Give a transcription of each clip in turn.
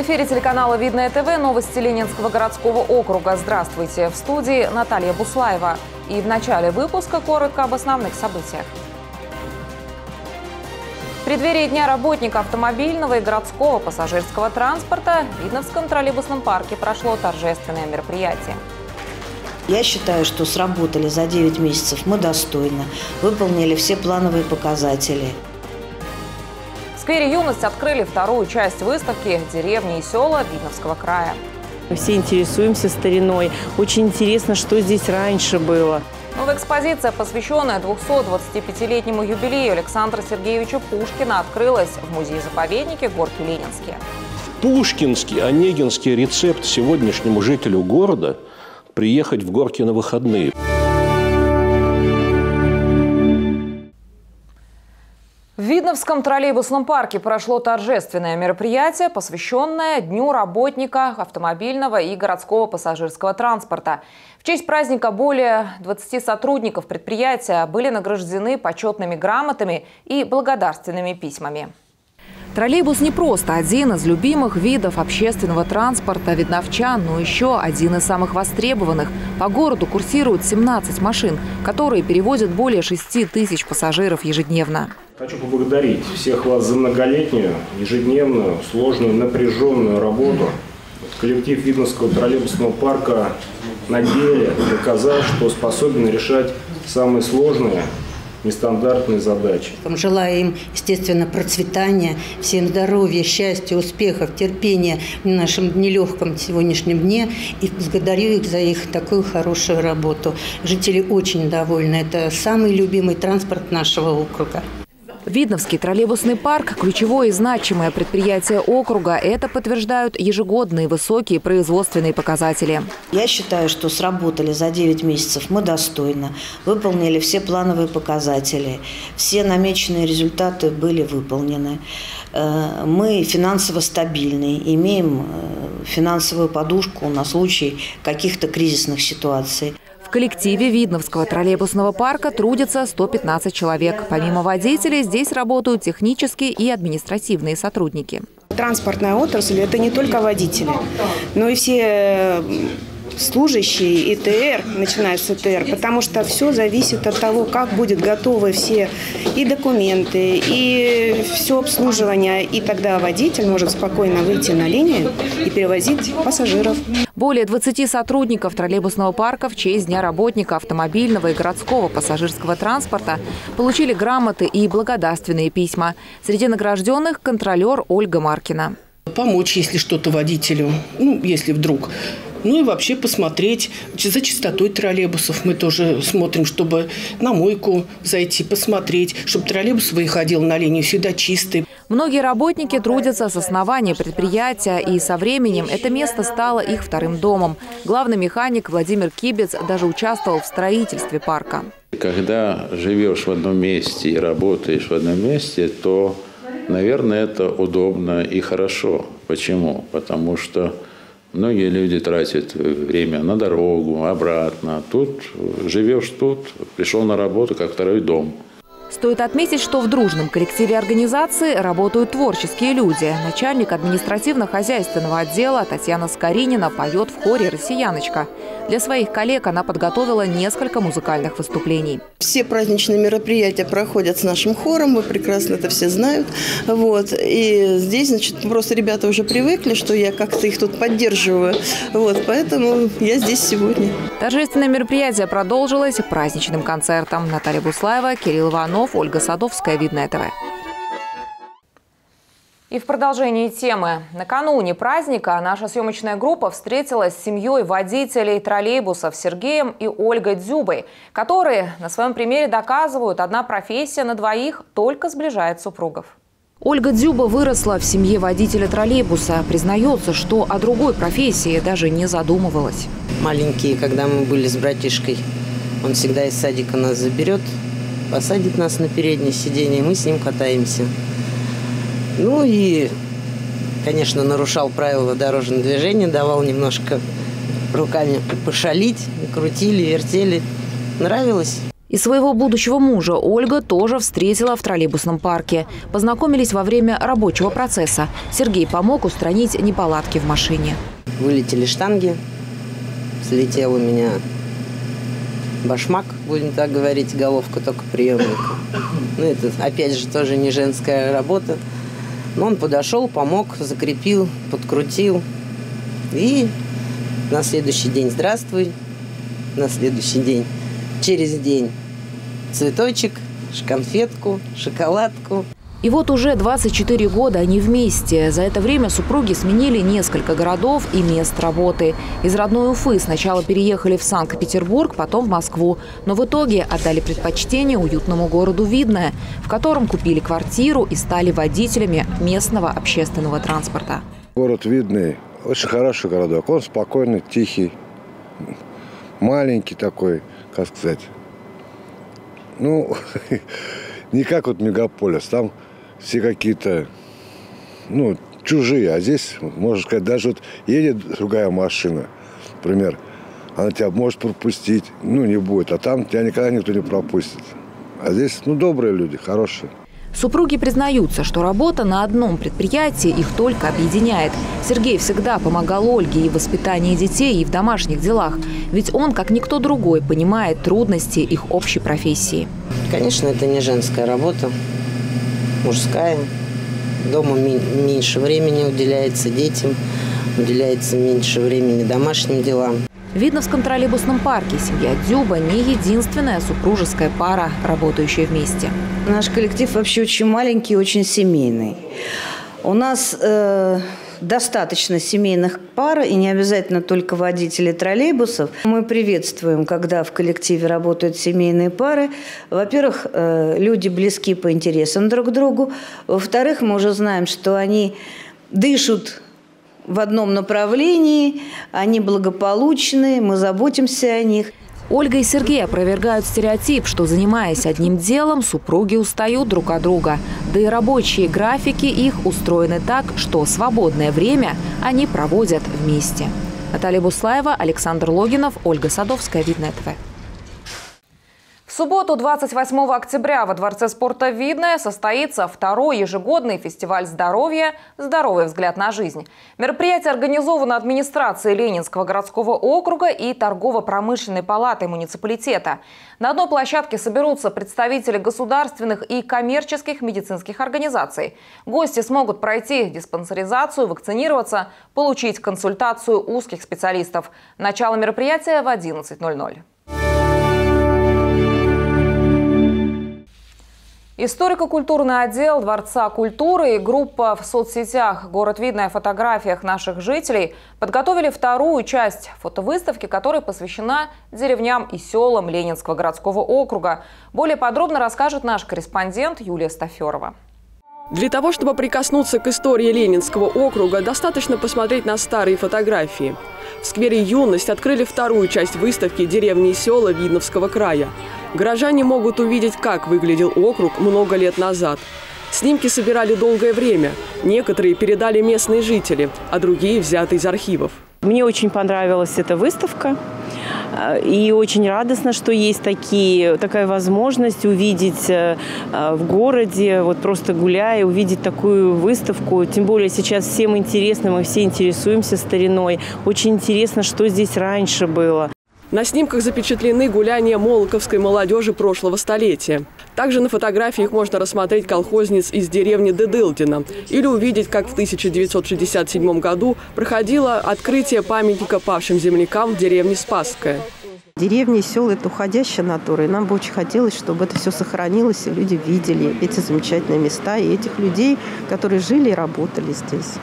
В эфире телеканала «Видное ТВ» новости Ленинского городского округа. Здравствуйте. В студии Наталья Буслаева. И в начале выпуска коротко об основных событиях. В преддверии Дня работника автомобильного и городского пассажирского транспорта в Видновском троллейбусном парке прошло торжественное мероприятие. Я считаю, что сработали за 9 месяцев мы достойно, выполнили все плановые показатели. Сквере «Юность» открыли вторую часть выставки «Деревни и села Видновского края». Мы все интересуемся стариной. Очень интересно, что здесь раньше было. Новая экспозиция, посвященная 225-летнему юбилею Александра Сергеевича Пушкина, открылась в музее-заповеднике Горки Ленинские. Пушкинский, онегинский рецепт сегодняшнему жителю города – приехать в Горки на выходные. Видновском троллейбусном парке прошло торжественное мероприятие, посвященное Дню работника автомобильного и городского пассажирского транспорта. В честь праздника более 20 сотрудников предприятия были награждены почетными грамотами и благодарственными письмами. Троллейбус не просто один из любимых видов общественного транспорта видновчан, но еще один из самых востребованных. По городу курсируют 17 машин, которые перевозят более 6 тысяч пассажиров ежедневно. Хочу поблагодарить всех вас за многолетнюю, ежедневную, сложную, напряженную работу. Коллектив Видновского троллейбусного парка на деле доказал, что способен решать самые сложные нестандартные задачи. Желаю им, естественно, процветания, всем здоровья, счастья, успехов, терпения в нашем нелегком сегодняшнем дне. И благодарю их за их такую хорошую работу. Жители очень довольны. Это самый любимый транспорт нашего округа. Видновский троллейбусный парк – ключевое и значимое предприятие округа. Это подтверждают ежегодные высокие производственные показатели. Я считаю, что сработали за 9 месяцев мы достойно, выполнили все плановые показатели, все намеченные результаты были выполнены. Э, мы финансово стабильны, имеем э, финансовую подушку на случай каких-то кризисных ситуаций. В коллективе Видновского троллейбусного парка трудится 115 человек. Помимо водителей здесь работают технические и административные сотрудники. Транспортная отрасль – это не только водители, но и все служащие ИТР, начиная с ИТР, потому что все зависит от того, как будет готовы все и документы, и все обслуживание, и тогда водитель может спокойно выйти на линию и перевозить пассажиров. Более 20 сотрудников троллейбусного парка в честь Дня работника автомобильного и городского пассажирского транспорта получили грамоты и благодарственные письма. Среди награжденных – контролер Ольга Маркина. Помочь, если что-то водителю, ну, если вдруг ну и вообще посмотреть за чистотой троллейбусов. Мы тоже смотрим, чтобы на мойку зайти, посмотреть, чтобы троллейбус выходил на линию всегда чистый. Многие работники трудятся с основания предприятия, и со временем это место стало их вторым домом. Главный механик Владимир Кибец даже участвовал в строительстве парка. Когда живешь в одном месте и работаешь в одном месте, то, наверное, это удобно и хорошо. Почему? Потому что Многие люди тратят время на дорогу, обратно. Тут живешь тут, пришел на работу как второй дом. Стоит отметить, что в дружном коллективе организации работают творческие люди. Начальник административно-хозяйственного отдела Татьяна Скоринина поет в хоре «Россияночка». Для своих коллег она подготовила несколько музыкальных выступлений. Все праздничные мероприятия проходят с нашим хором, вы прекрасно это все знают. Вот. И здесь, значит, просто ребята уже привыкли, что я как-то их тут поддерживаю. Вот. Поэтому я здесь сегодня. Торжественное мероприятие продолжилось праздничным концертом. Наталья Буслаева, Кирилл Иванов. Иванов, Ольга Садовская, Видное ТВ. И в продолжении темы. Накануне праздника наша съемочная группа встретилась с семьей водителей троллейбусов Сергеем и Ольгой Дзюбой, которые на своем примере доказывают, одна профессия на двоих только сближает супругов. Ольга Дзюба выросла в семье водителя троллейбуса. Признается, что о другой профессии даже не задумывалась. Маленькие, когда мы были с братишкой, он всегда из садика нас заберет, посадит нас на переднее сиденье, мы с ним катаемся. Ну и, конечно, нарушал правила дорожного движения, давал немножко руками пошалить, крутили, вертели. Нравилось. И своего будущего мужа Ольга тоже встретила в троллейбусном парке. Познакомились во время рабочего процесса. Сергей помог устранить неполадки в машине. Вылетели штанги, слетел у меня башмак, будем так говорить, головка только приемника. Ну, это, опять же, тоже не женская работа. Но он подошел, помог, закрепил, подкрутил. И на следующий день здравствуй, на следующий день, через день цветочек, конфетку, шоколадку. И вот уже 24 года они вместе. За это время супруги сменили несколько городов и мест работы. Из родной Уфы сначала переехали в Санкт-Петербург, потом в Москву. Но в итоге отдали предпочтение уютному городу Видное, в котором купили квартиру и стали водителями местного общественного транспорта. Город Видный очень хороший городок. Он спокойный, тихий, маленький такой, как сказать. Ну, не как вот мегаполис. Там все какие-то, ну, чужие. А здесь, можно сказать, даже вот едет другая машина, например, она тебя может пропустить, ну, не будет. А там тебя никогда никто не пропустит. А здесь, ну, добрые люди, хорошие. Супруги признаются, что работа на одном предприятии их только объединяет. Сергей всегда помогал Ольге и в воспитании детей, и в домашних делах. Ведь он, как никто другой, понимает трудности их общей профессии. Конечно, это не женская работа мужская. Дома меньше времени уделяется детям, уделяется меньше времени домашним делам. В Видновском троллейбусном парке семья Дюба не единственная супружеская пара, работающая вместе. Наш коллектив вообще очень маленький, очень семейный. У нас э, достаточно семейных пар, и не обязательно только водители троллейбусов. Мы приветствуем, когда в коллективе работают семейные пары. Во-первых, э, люди близки по интересам друг к другу. Во-вторых, мы уже знаем, что они дышат в одном направлении, они благополучны, мы заботимся о них. Ольга и Сергей опровергают стереотип, что, занимаясь одним делом, супруги устают друг от друга. Да и рабочие графики их устроены так, что свободное время они проводят вместе. Наталья Буслаева, Александр Логинов, Ольга Садовская, Видное ТВ. В субботу, 28 октября, во Дворце спорта «Видное» состоится второй ежегодный фестиваль здоровья «Здоровый взгляд на жизнь». Мероприятие организовано администрацией Ленинского городского округа и торгово-промышленной палатой муниципалитета. На одной площадке соберутся представители государственных и коммерческих медицинских организаций. Гости смогут пройти диспансеризацию, вакцинироваться, получить консультацию узких специалистов. Начало мероприятия в 11.00. Историко-культурный отдел Дворца культуры и группа в соцсетях «Город Видно» о фотографиях наших жителей подготовили вторую часть фотовыставки, которая посвящена деревням и селам Ленинского городского округа. Более подробно расскажет наш корреспондент Юлия Стаферова. Для того, чтобы прикоснуться к истории Ленинского округа, достаточно посмотреть на старые фотографии. В сквере «Юность» открыли вторую часть выставки «Деревни и села Видновского края». Горожане могут увидеть, как выглядел округ много лет назад. Снимки собирали долгое время. Некоторые передали местные жители, а другие взяты из архивов. Мне очень понравилась эта выставка. И очень радостно, что есть такие, такая возможность увидеть э, в городе, вот просто гуляя, увидеть такую выставку. Тем более сейчас всем интересно, мы все интересуемся стариной. Очень интересно, что здесь раньше было. На снимках запечатлены гуляния молоковской молодежи прошлого столетия. Также на фотографиях можно рассмотреть колхозниц из деревни Дедылдина или увидеть, как в 1967 году проходило открытие памятника павшим землякам в деревне Спасская. Деревни и села – это уходящая натура, и нам бы очень хотелось, чтобы это все сохранилось, и люди видели эти замечательные места и этих людей, которые жили и работали здесь.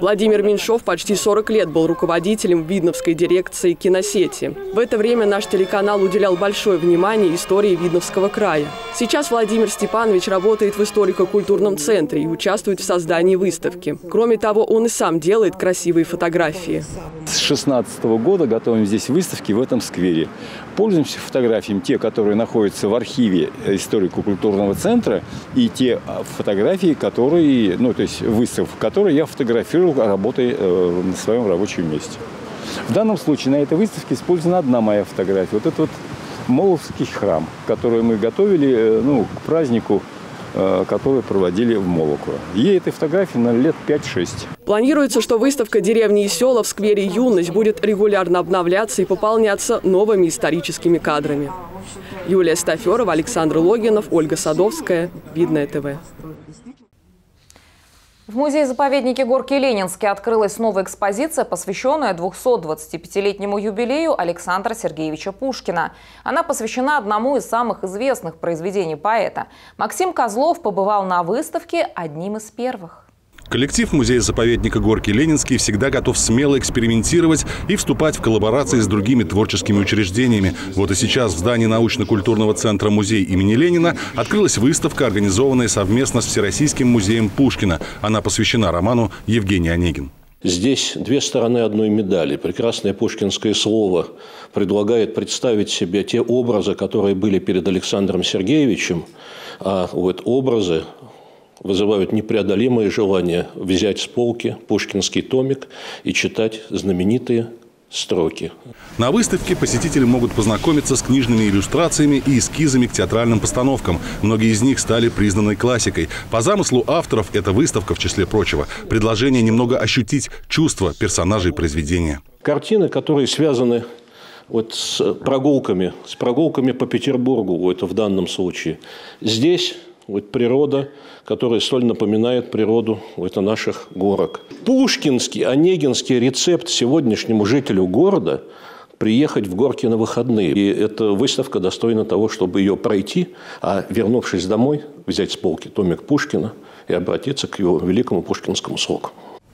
Владимир Меньшов почти 40 лет был руководителем Видновской дирекции киносети. В это время наш телеканал уделял большое внимание истории Видновского края. Сейчас Владимир Степанович работает в историко-культурном центре и участвует в создании выставки. Кроме того, он и сам делает красивые фотографии. С 2016 года готовим здесь выставки в этом сквере. Пользуемся фотографиями, те, которые находятся в архиве историко-культурного центра, и те а, фотографии, которые, ну, то есть выставки, которые я фотографировал работой э, на своем рабочем месте. В данном случае на этой выставке использована одна моя фотография. Вот это вот Моловский храм, который мы готовили э, ну, к празднику которые проводили в Молоко. Ей этой фотографии на лет 5-6. Планируется, что выставка «Деревни и села» в сквере «Юность» будет регулярно обновляться и пополняться новыми историческими кадрами. Юлия Стаферова, Александр Логинов, Ольга Садовская. Видное ТВ. В музее-заповеднике Горки Ленинский открылась новая экспозиция, посвященная 225-летнему юбилею Александра Сергеевича Пушкина. Она посвящена одному из самых известных произведений поэта. Максим Козлов побывал на выставке одним из первых. Коллектив музея-заповедника Горки Ленинский всегда готов смело экспериментировать и вступать в коллаборации с другими творческими учреждениями. Вот и сейчас в здании научно-культурного центра «Музей имени Ленина» открылась выставка, организованная совместно с Всероссийским музеем Пушкина. Она посвящена роману Евгений Онегин. Здесь две стороны одной медали. Прекрасное пушкинское слово предлагает представить себе те образы, которые были перед Александром Сергеевичем, а вот образы вызывают непреодолимое желание взять с полки пушкинский томик и читать знаменитые строки. На выставке посетители могут познакомиться с книжными иллюстрациями и эскизами к театральным постановкам. Многие из них стали признанной классикой. По замыслу авторов эта выставка, в числе прочего, предложение немного ощутить чувства персонажей произведения. Картины, которые связаны вот с прогулками, с прогулками по Петербургу, это в данном случае. Здесь вот природа, которая столь напоминает природу это наших горок. Пушкинский, онегинский рецепт сегодняшнему жителю города приехать в горки на выходные. И эта выставка достойна того, чтобы ее пройти, а вернувшись домой, взять с полки томик Пушкина и обратиться к его великому пушкинскому слогу.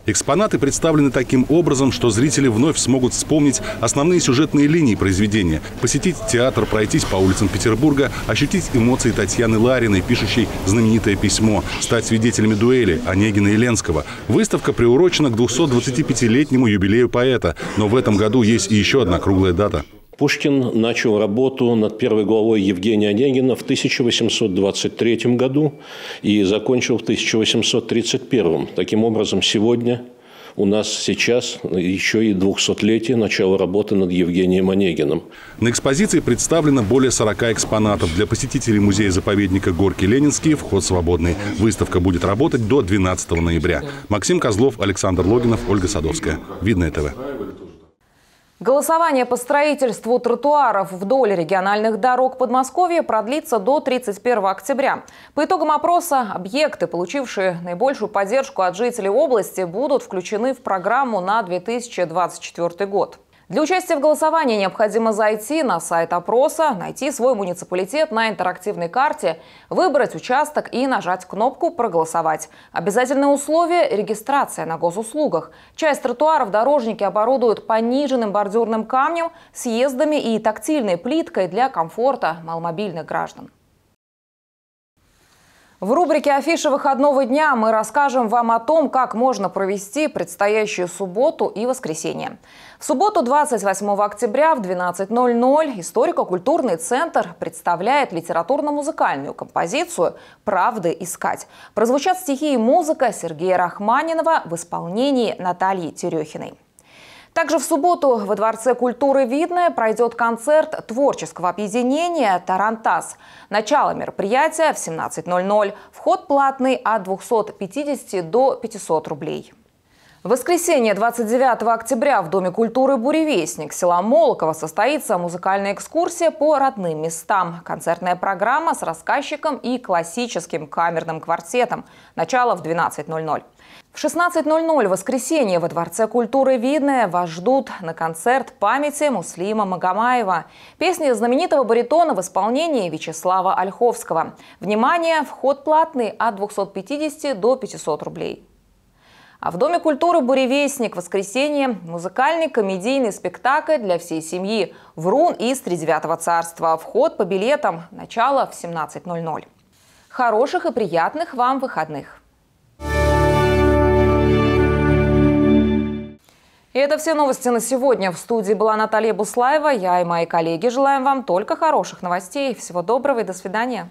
Экспонаты представлены таким образом, что зрители вновь смогут вспомнить основные сюжетные линии произведения, посетить театр, пройтись по улицам Петербурга, ощутить эмоции Татьяны Лариной, пишущей знаменитое письмо, стать свидетелями дуэли Онегина и Ленского. Выставка приурочена к 225-летнему юбилею поэта, но в этом году есть и еще одна круглая дата – Пушкин начал работу над первой главой Евгения Онегина в 1823 году и закончил в 1831. Таким образом, сегодня у нас сейчас еще и 200-летие начала работы над Евгением Онегиным. На экспозиции представлено более 40 экспонатов. Для посетителей музея-заповедника Горки Ленинские вход свободный. Выставка будет работать до 12 ноября. Максим Козлов, Александр Логинов, Ольга Садовская. Видное ТВ. Голосование по строительству тротуаров вдоль региональных дорог Подмосковья продлится до 31 октября. По итогам опроса объекты, получившие наибольшую поддержку от жителей области, будут включены в программу на 2024 год. Для участия в голосовании необходимо зайти на сайт опроса, найти свой муниципалитет на интерактивной карте, выбрать участок и нажать кнопку «Проголосовать». Обязательное условие – регистрация на госуслугах. Часть тротуаров дорожники оборудуют пониженным бордюрным камнем, съездами и тактильной плиткой для комфорта маломобильных граждан. В рубрике «Афиша выходного дня» мы расскажем вам о том, как можно провести предстоящую субботу и воскресенье. В субботу 28 октября в 12.00 историко-культурный центр представляет литературно-музыкальную композицию «Правды искать». Прозвучат стихи и музыка Сергея Рахманинова в исполнении Натальи Терехиной. Также в субботу во Дворце культуры «Видное» пройдет концерт творческого объединения «Тарантас». Начало мероприятия в 17.00. Вход платный от 250 до 500 рублей. В воскресенье 29 октября в Доме культуры «Буревестник» села Молоково состоится музыкальная экскурсия по родным местам. Концертная программа с рассказчиком и классическим камерным квартетом. Начало в 12.00. В 16.00 в воскресенье во Дворце культуры «Видное» вас ждут на концерт памяти Муслима Магомаева. Песни знаменитого баритона в исполнении Вячеслава Ольховского. Внимание! Вход платный от 250 до 500 рублей. А в Доме культуры «Буревестник» в воскресенье музыкальный комедийный спектакль для всей семьи «Врун из Тридевятого царства». Вход по билетам. Начало в 17.00. Хороших и приятных вам выходных! И это все новости на сегодня. В студии была Наталья Буслаева. Я и мои коллеги желаем вам только хороших новостей. Всего доброго и до свидания.